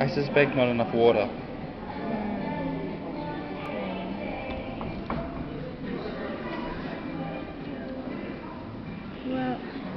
I suspect not enough water. Hmm. Well...